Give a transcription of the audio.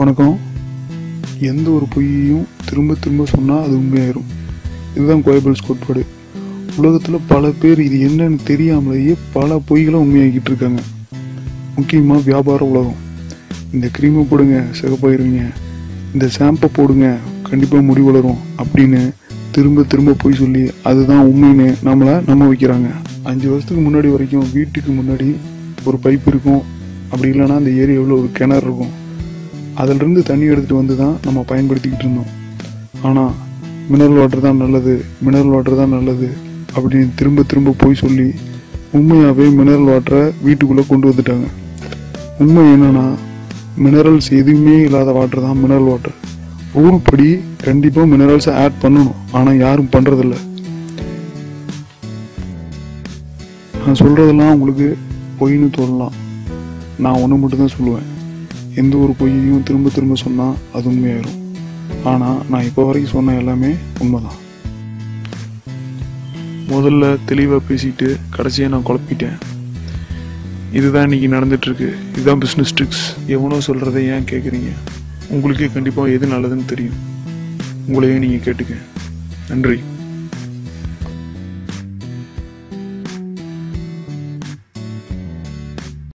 வணக்கம். எந்த ஒரு பொய்யையும் திரும்ப திரும்ப சொன்னால் அது உண்மையாயிரும். இதுதான் கோயபிள்ஸ் கோட்பாடு. உலகத்தில் பல பேர் இது என்னன்னு தெரியாமலேயே பல பொய்களை உண்மையாக்கிட்டு இருக்காங்க. முக்கியமாக வியாபார உலகம். இந்த க்ரீமை போடுங்க சிகப்பாயிருங்க இந்த ஷாம்பை போடுங்க கண்டிப்பாக முடி வளரும் அப்படின்னு திரும்ப திரும்ப பொய் சொல்லி அதுதான் உண்மைன்னு நம்மளை நம்ப வைக்கிறாங்க. அஞ்சு வருஷத்துக்கு முன்னாடி வரைக்கும் வீட்டுக்கு முன்னாடி ஒரு பைப் இருக்கும். அப்படி இல்லைன்னா அந்த ஏரியாவில் ஒரு கிணறு இருக்கும். அதிலிருந்து தண்ணி எடுத்துகிட்டு வந்து தான் நம்ம பயன்படுத்திக்கிட்டு இருந்தோம். ஆனால் மினரல் வாட்டர் தான் நல்லது மினரல் வாட்டர் தான் நல்லது அப்படின்னு திரும்ப திரும்ப போய் சொல்லி உண்மையாகவே மினரல் வாட்டரை வீட்டுக்குள்ளே கொண்டு வந்துட்டாங்க. உண்மை என்னென்னா மினரல்ஸ் எதுவுமே இல்லாத வாட்டர் தான் மினரல் வாட்டர் ரூல் படி கண்டிப்பாக மினரல்ஸை ஆட் பண்ணணும். ஆனால் யாரும் பண்ணுறதில்ல நான் சொல்கிறதெல்லாம் உங்களுக்கு பொய்ன்னு தோணலாம். நான் ஒன்று மட்டும் தான் சொல்லுவேன். எந்த ஒரு பொய்யையும் திரும்ப திரும்ப சொன்னால் அது உண்மையாயிரும். ஆனால் நான் இப்போ வரைக்கும் சொன்ன எல்லாமே உண்மைதான். முதல்ல தெளிவாக பேசிட்டு கடைசியாக நான் குழப்பிட்டேன். இதுதான் இன்றைக்கி நடந்துட்டு இதுதான் பிஸ்னஸ் ட்ரிக்ஸ் எவனோ சொல்கிறத ஏன் கேட்குறீங்க உங்களுக்கே கண்டிப்பாக எது நல்லதுன்னு தெரியும். உங்களையே நீங்கள் கேட்டுக்க. நன்றி.